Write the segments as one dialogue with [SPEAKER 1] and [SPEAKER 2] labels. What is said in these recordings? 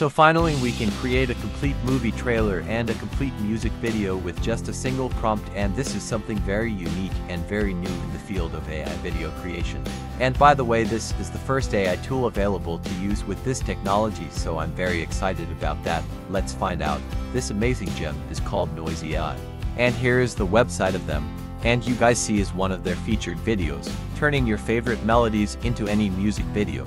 [SPEAKER 1] So finally we can create a complete movie trailer and a complete music video with just a single prompt and this is something very unique and very new in the field of AI video creation. And by the way this is the first AI tool available to use with this technology so I'm very excited about that. Let's find out. This amazing gem is called Noisee AI. And here is the website of them. And you guys see is one of their featured videos, turning your favorite melodies into any music video.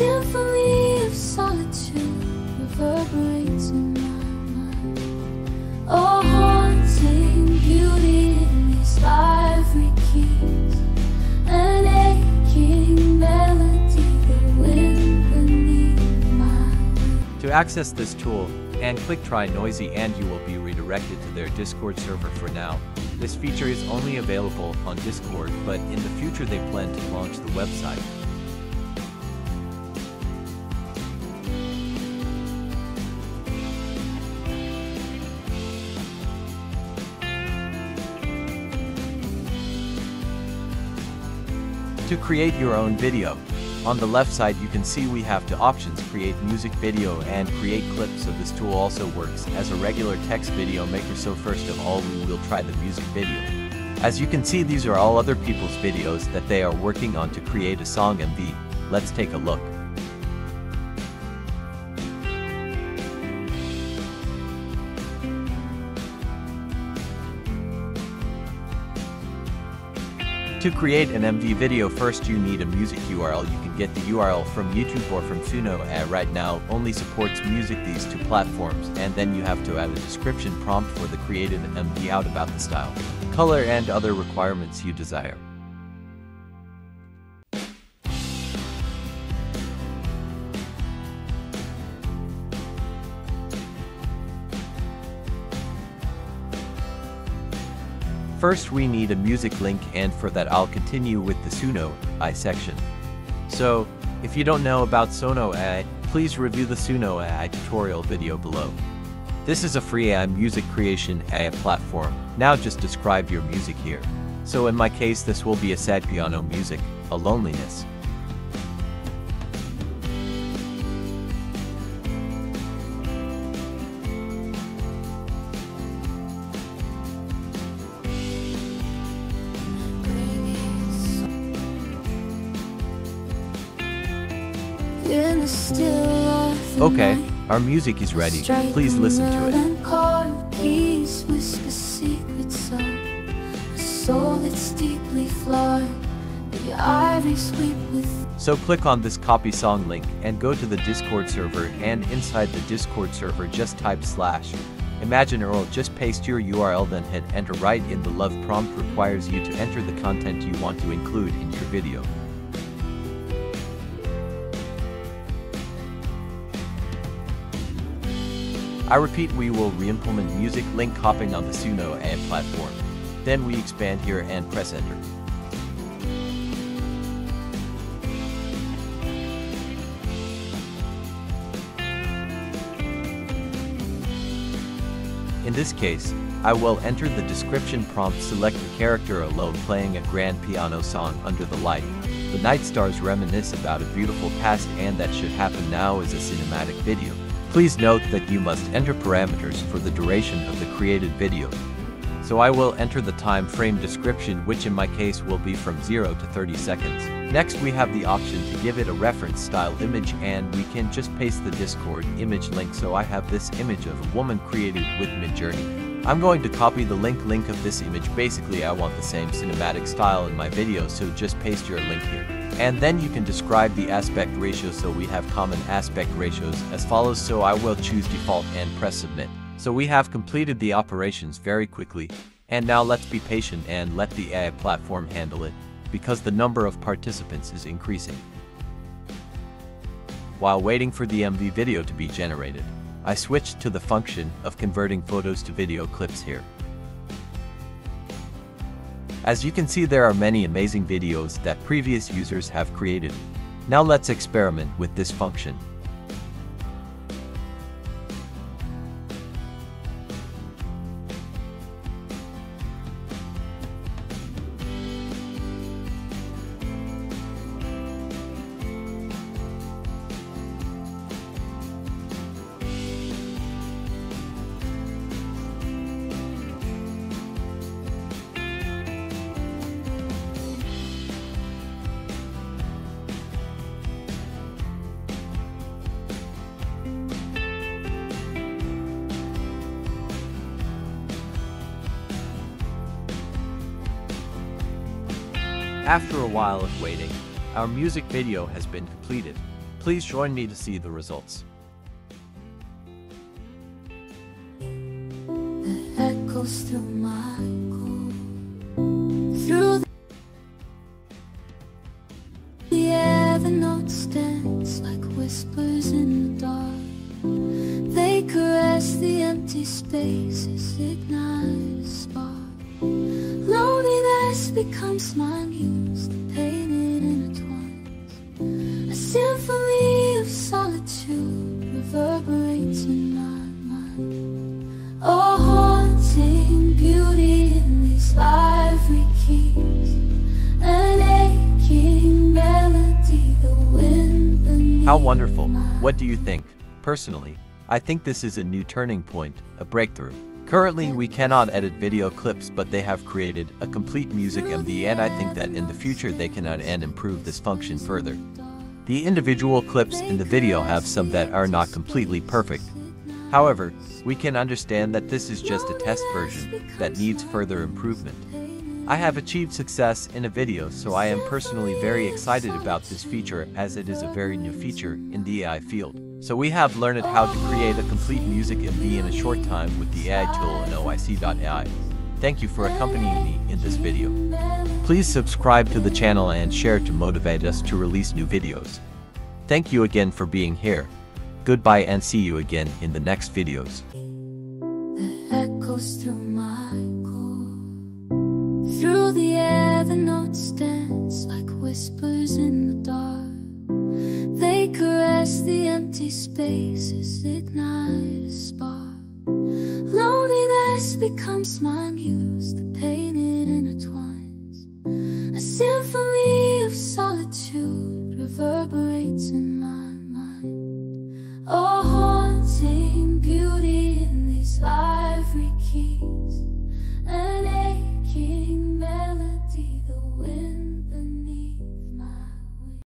[SPEAKER 2] symphony of solitude reverberates in my mind. Oh, haunting beauty in these ivory keys, an aching melody, the wind beneath my
[SPEAKER 1] To access this tool, and click try Noisee and you will be redirected to their Discord server for now. This feature is only available on Discord, but in the future they plan to launch the website. To create your own video, on the left side you can see we have two options create music video and create clips so this tool also works as a regular text video maker so first of all we will try the music video. As you can see these are all other people's videos that they are working on to create a song MV. Let's take a look. To create an MV video first you need a music URL. You can get the URL from YouTube or from Suno and uh, right now only supports music these two platforms and then you have to add a description prompt for the created MV out about the style, color and other requirements you desire. First we need a music link and for that I'll continue with the Suno AI section. So, if you don't know about Suno AI, please review the Suno AI tutorial video below. This is a free AI music creation AI platform. Now just describe your music here. So in my case this will be a sad piano music, a loneliness. Okay, our music is ready. Please listen to it.
[SPEAKER 2] And chord keys whisper secrets of a soul that's deeply flawed. The ivy sweet with
[SPEAKER 1] So click on this copy song link and go to the Discord server and inside the Discord server just type slash. Imagine Earl just paste your URL then hit enter right in the love prompt requires you to enter the content you want to include in your video. I repeat we will re-implement music link hopping on the Suno and platform. Then we expand here and press enter. In this case, I will enter the description prompt select the character alone playing a grand piano song under the light. The night stars reminisce about a beautiful past and that should happen now is a cinematic video. Please note that you must enter parameters for the duration of the created video. So I will enter the time frame description which in my case will be from 0 to 30 seconds. Next we have the option to give it a reference style image and we can just paste the Discord image link so I have this image of a woman created with Midjourney. I'm going to copy the link link of this image basically I want the same cinematic style in my video so just paste your link here. And then you can describe the aspect ratio so we have common aspect ratios as follows so I will choose default and press submit. So we have completed the operations very quickly. And now let's be patient and let the AI platform handle it, because the number of participants is increasing. While waiting for the MV video to be generated, I switched to the function of converting photos to video clips here. As you can see there are many amazing videos that previous users have created. Now let's experiment with this function. After a while of waiting, our music video has been completed. Please join me to see the results.
[SPEAKER 2] the. The notes dance like whispers in the dark. They caress the empty spaces. Loneliness becomes my muse, the pain it intertwines. A symphony of solitude reverberates in my mind. A haunting beauty in these ivory keys. An aching melody, the wind beneath
[SPEAKER 1] How wonderful. What do you think? Personally, I think this is a new turning point, a breakthrough. Currently, we cannot edit video clips, but they have created a complete music MV, and I think that in the future they can and improve this function further. The individual clips in the video have some that are not completely perfect. However, we can understand that this is just a test version that needs further improvement. I have achieved success in a video, so I am personally very excited about this feature as it is a very new feature in the AI field. So we have learned how to create a complete music MV in a short time with the AI tool Noisee.ai. Thank you for accompanying me in this video. Please subscribe to the channel and share to motivate us to release new videos. Thank you again for being here. Goodbye and see you again in the next videos.
[SPEAKER 2] core. Through the air, the notes dance like whispers in the dark. As the empty spaces ignite a spark, loneliness becomes my muse, the pain it intertwines. A symphony of solitude reverberates in my